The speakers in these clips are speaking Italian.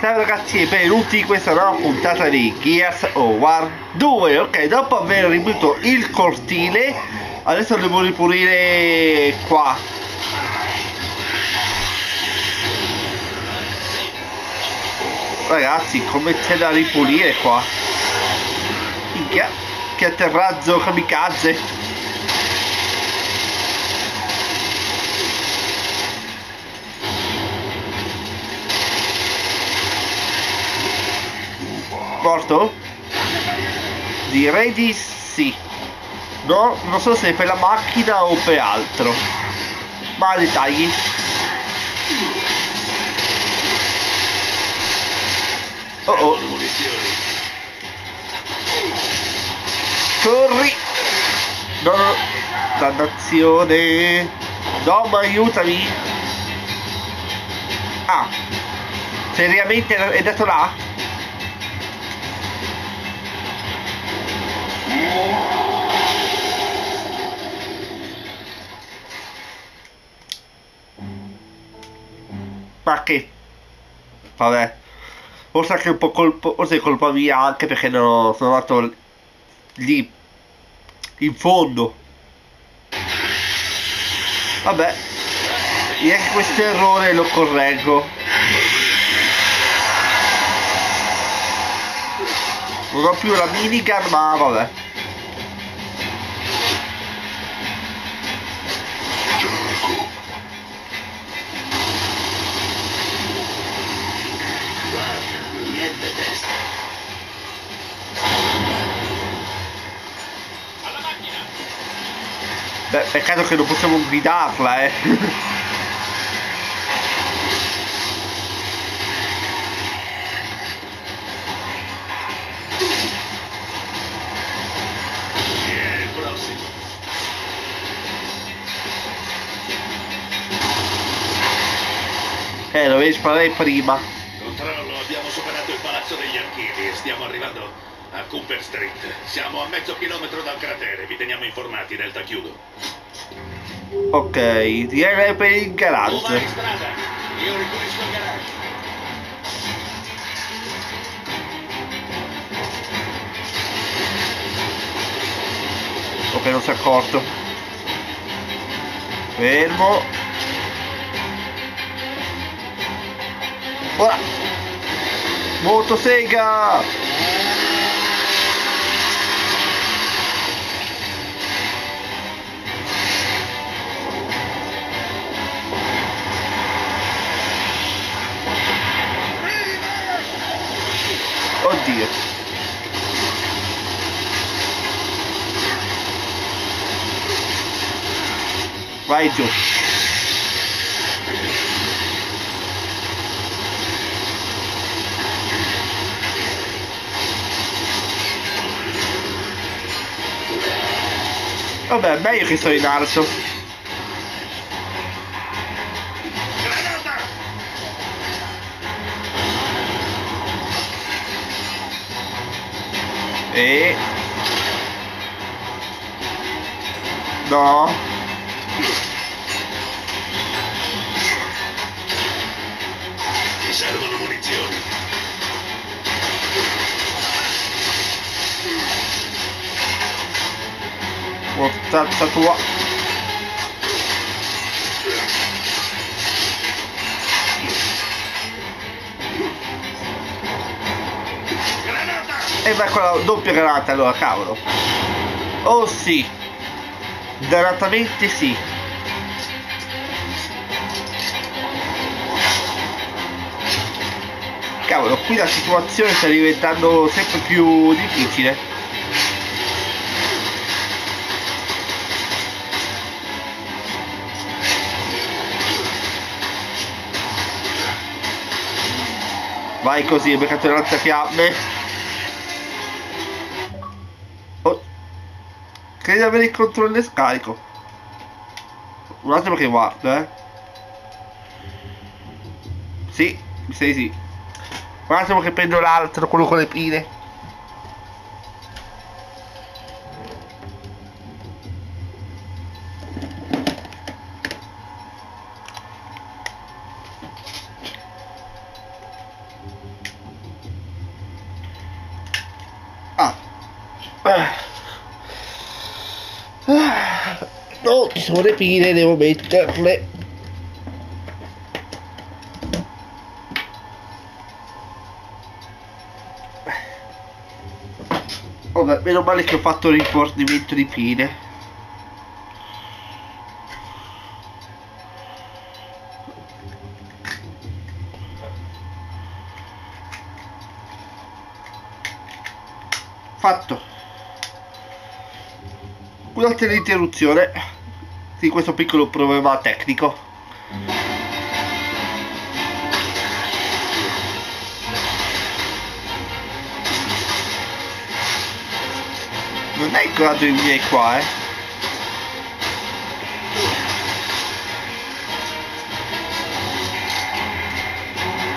Ciao ragazzi e benvenuti in questa nuova puntata di Gears of War 2 Ok, dopo aver ripulito il cortile Adesso devo ripulire qua. Ragazzi, come c'è da ripulire qua? Minchia, che atterraggio kamikaze Morto? Direi di sì. No, non so se per la macchina o per altro. Ma dettagli. Oh oh. Corri! No, no. Dannazione. No, ma aiutami. Ah. Seriamente è andato là? Ma che? Vabbè. Forse anche un po' colpa, forse è colpa mia anche perché non sono andato lì in fondo. Vabbè. E anche questo errore lo correggo. Non ho più la minigun ma vabbè. Peccato che non possiamo guidarla, eh. Eh, dovevi sparare prima. Controllo, abbiamo superato il palazzo degli archivi e stiamo arrivando a Cooper Street. Siamo a mezzo chilometro dal cratere, vi teniamo informati, Delta chiudo. Ok, direi per il Tu vai garage. in strada, io ripulisco il garage. Ok, non si è accorto. Fermo. Ora. Motosega! Vai giù. Vabbè, meglio che sto in alto. E... No. Granata! E vai con la doppia granata allora, cavolo. Oh sì. Dannatamente sì. Cavolo, qui la situazione sta diventando sempre più difficile. Vai così, hai beccato le lanciafiamme. Oh. Credo di avere il controllo scarico. Un attimo che guardo, eh. Sì, mi sa di sì. Un attimo che prendo l'altro, quello con le pile. Le pile, devo metterle. Vabbè, meno male che ho fatto il rifornimento di pile. Fatto. Scusate l'interruzione di questo piccolo problema tecnico. Non è il grado i miei qua, eh.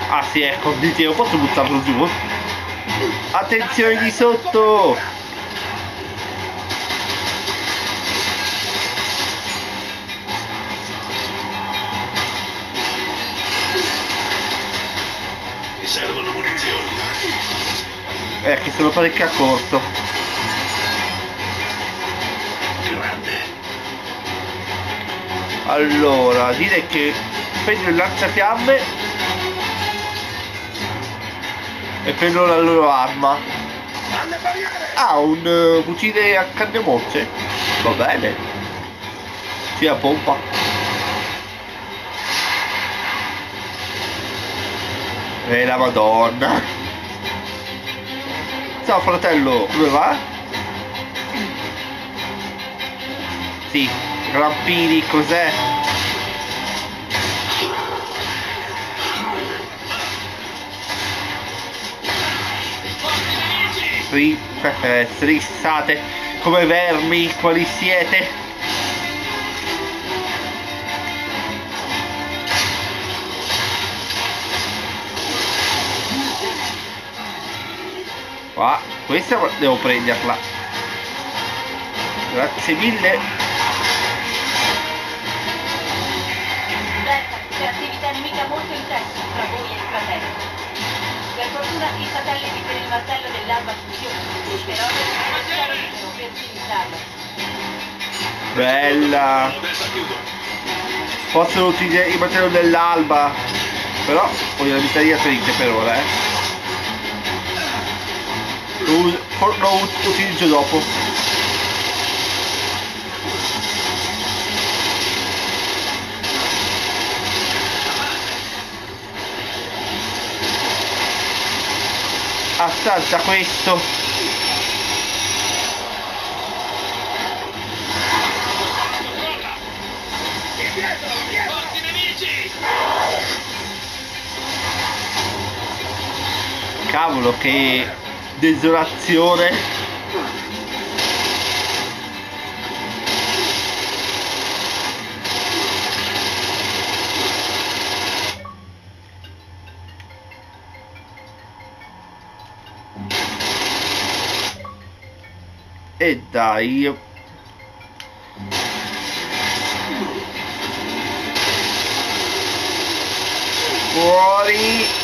Ah sì, ecco, dicevo, posso buttarlo giù? Attenzione di sotto! Sono parecchio a corto. Grande. Allora, direi che prendo il lanciafiamme e prendo la loro arma. Ah, un uh, fucile a canne mosse? Va bene. Sì, a pompa. E la madonna. Ciao fratello, come va? Sì, rampini, cos'è? Ri- eh, strissate come vermi, quali siete? Qua, questa devo prenderla. Grazie mille. Delta, c'è attività nemica molto intensa tra voi e il fratello. Per fortuna i satelliti per il martello dell'alba funzionano, però non siamo libero per utilizzarlo. Bella. Possono utilizzare il martello dell'alba. Però voglio la vittoria triste per ora, eh. Lo, lo ut- utilizzo dopo. Assalta questo. Cavolo, che desolazione. E dai. Fuori!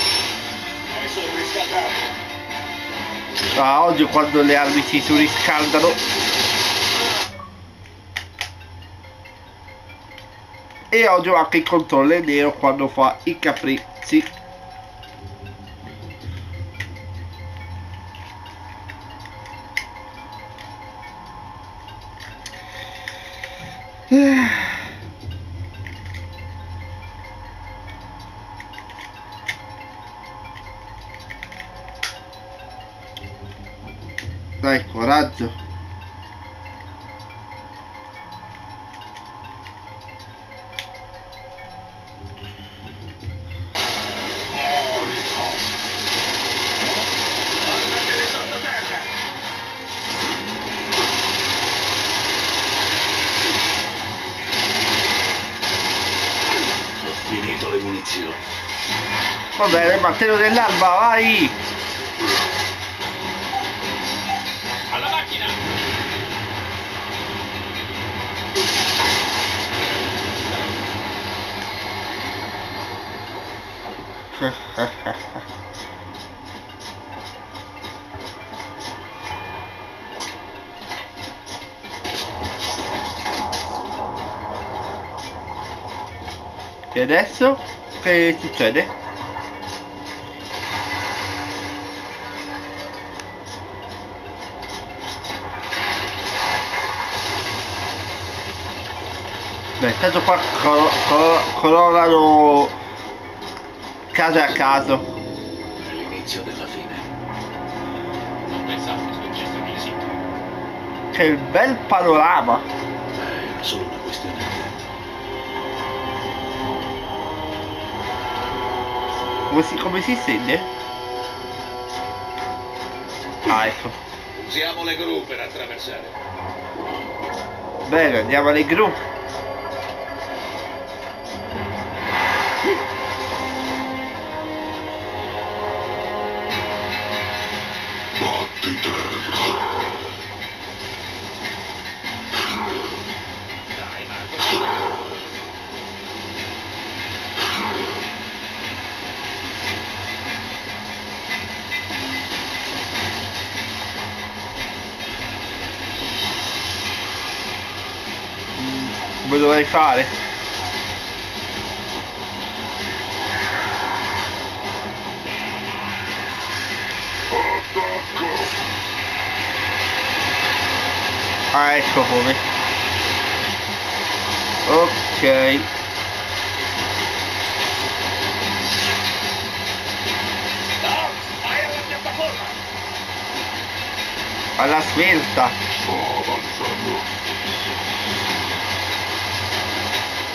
Ah, oggi quando le armi si surriscaldano. E oggi anche il controllo nero quando fa i capricci. Dai, coraggio. Ho finito le munizioni. Va bene, martello dell'alba, vai! e adesso che succede? Beh, intanto qua Colorado case a caso. È l'inizio della fine. Non pensavo che successe di sì. Che bel panorama! Eh, era solo una questione di tempo. Come si, come si sente? Ah, ecco. Usiamo le gru per attraversare. Bene, andiamo alle gru. Dovrei fare? Ah, ecco come. Ok. Alla svelta.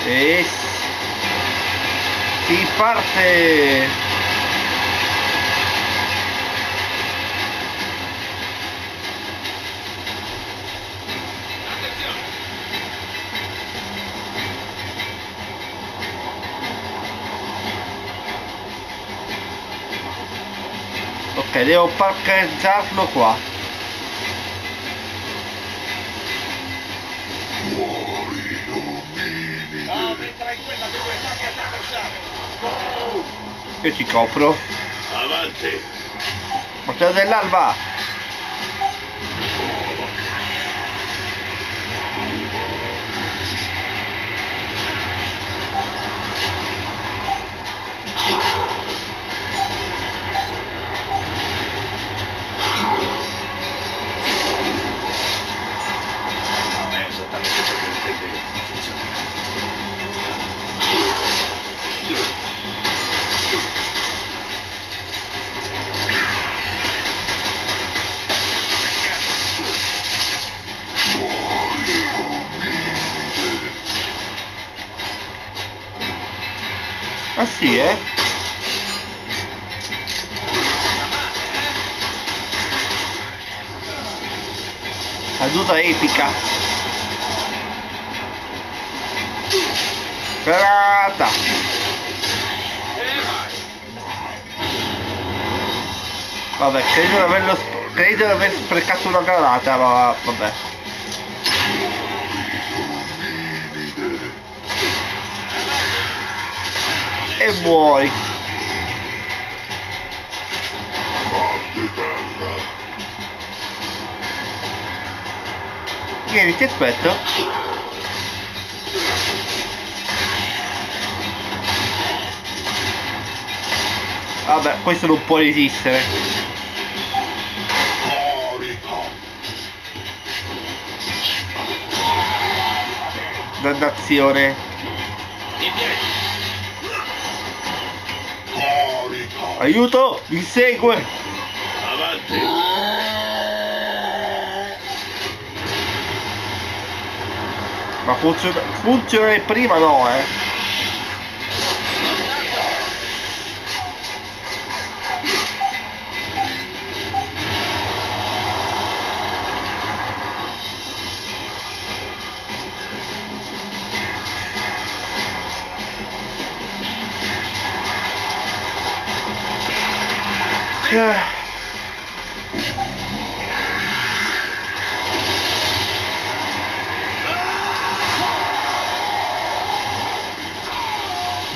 E si parte. Attenzione. Ok, devo parcheggiarlo qua. Io ci copro. Avanti! Portata dell'alba. Parata. Vabbè, credo di averlo credo di aver sprecato una granata, ma vabbè. E muori. Vieni, ti aspetto. Vabbè, questo non può resistere. Dannazione. Aiuto! Mi segue! Avanti! Ma funziona, funziona prima no, eh. Ah.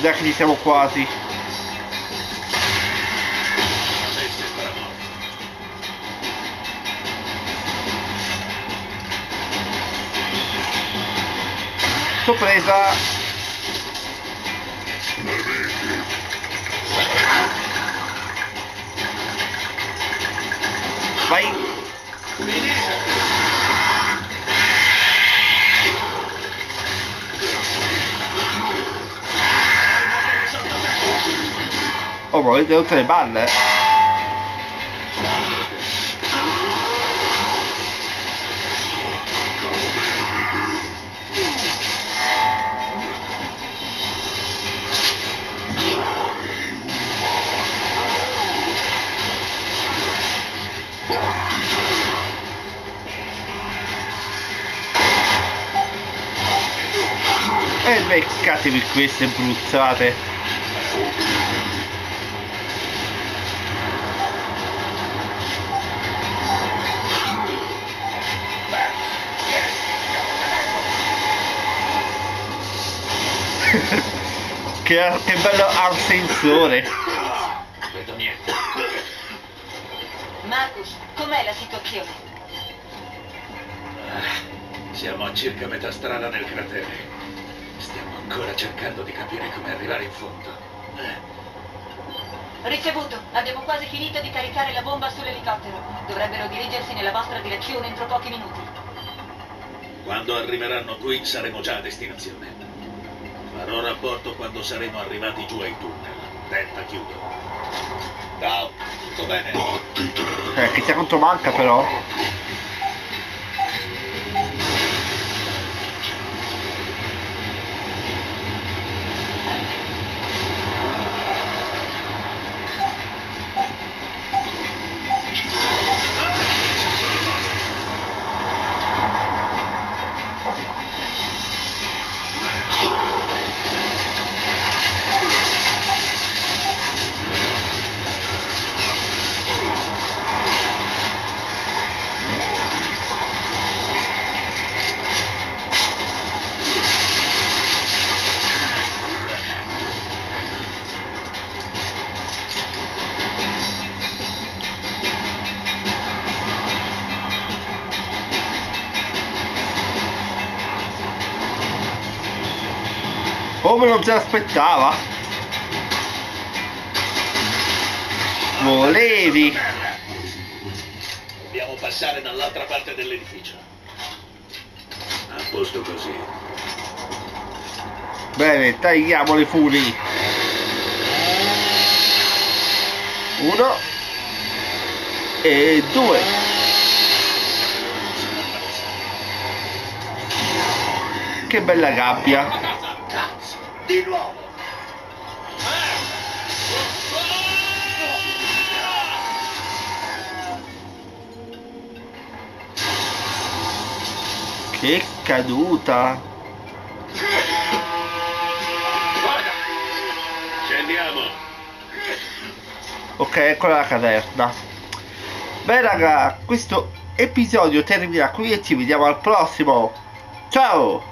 Dai che ci siamo quasi. Sorpresa! Vai! Oh, ma avete tutte le balle? Beccatevi queste bruciate. che, che bello ascensore. Non vedo niente. Marcus, com'è la situazione? Ah, Siamo a circa metà strada nel cratere. Stiamo ancora cercando di capire come arrivare in fondo. Eh, Ricevuto, abbiamo quasi finito di caricare la bomba sull'elicottero. Dovrebbero dirigersi nella vostra direzione entro pochi minuti. Quando arriveranno qui saremo già a destinazione. Farò rapporto quando saremo arrivati giù ai tunnel. Delta chiudo. Ciao, tutto bene? Eh, che sia quanto manca però. Come non se l'aspettava? Volevi! Dobbiamo passare dall'altra parte dell'edificio. A posto così. Bene, tagliamo le funi. Uno. E due. Che bella gabbia. Di nuovo! Che caduta. Guarda! Scendiamo! Ok, eccola la caverna. Beh raga, questo episodio termina qui e ci vediamo al prossimo. Ciao!